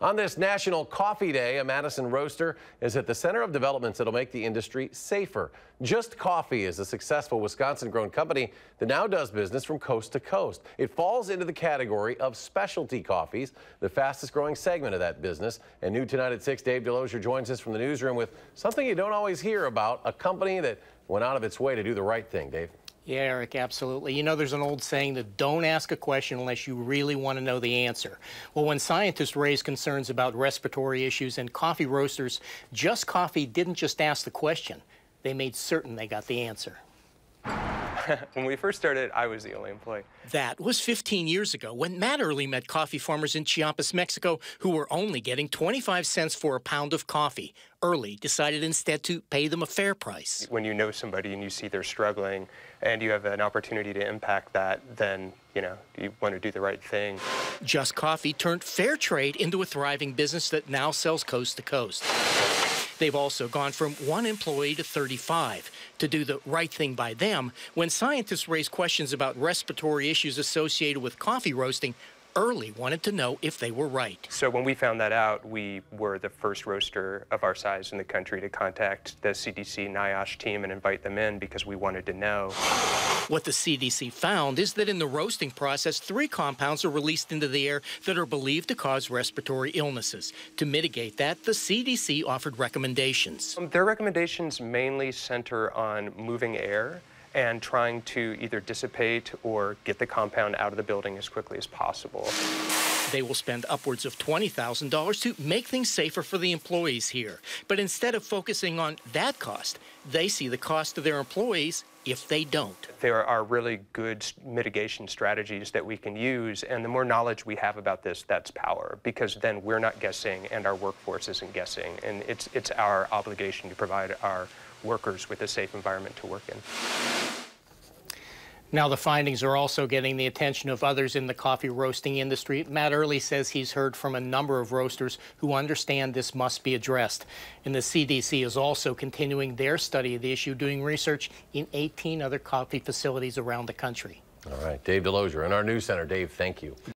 On this National Coffee Day, a Madison roaster is at the center of developments that'll make the industry safer. Just Coffee is a successful Wisconsin-grown company that now does business from coast to coast. It falls into the category of specialty coffees, the fastest growing segment of that business. And new tonight at 6, Dave Delozier joins us from the newsroom with something you don't always hear about, a company that went out of its way to do the right thing, Dave. Yeah, Eric, absolutely. You know, there's an old saying that don't ask a question unless you really want to know the answer. Well, when scientists raised concerns about respiratory issues and coffee roasters, Just Coffee didn't just ask the question, they made certain they got the answer. when we first started, I was the only employee. That was 15 years ago when Matt Earley met coffee farmers in Chiapas, Mexico, who were only getting 25 cents for a pound of coffee. Earley decided instead to pay them a fair price. When you know somebody and you see they're struggling and you have an opportunity to impact that, then, you know, you want to do the right thing. Just Coffee turned fair trade into a thriving business that now sells coast to coast. They've also gone from one employee to 35 to do the right thing by them. When scientists raise questions about respiratory issues associated with coffee roasting, Earley wanted to know if they were right. So when we found that out, we were the first roaster of our size in the country to contact the CDC NIOSH team and invite them in because we wanted to know. What the CDC found is that in the roasting process, three compounds are released into the air that are believed to cause respiratory illnesses. To mitigate that, the CDC offered recommendations. Um, their recommendations mainly center on moving air and trying to either dissipate or get the compound out of the building as quickly as possible. They will spend upwards of $20,000 to make things safer for the employees here. But instead of focusing on that cost, they see the cost to their employees if they don't. There are really good mitigation strategies that we can use, and the more knowledge we have about this, that's power, because then we're not guessing and our workforce isn't guessing, and it's, it's our obligation to provide our workers with a safe environment to work in. Now, the findings are also getting the attention of others in the coffee roasting industry. Matt Earley says he's heard from a number of roasters who understand this must be addressed. And the CDC is also continuing their study of the issue, doing research in 18 other coffee facilities around the country. All right, Dave Delozier in our news center. Dave, thank you.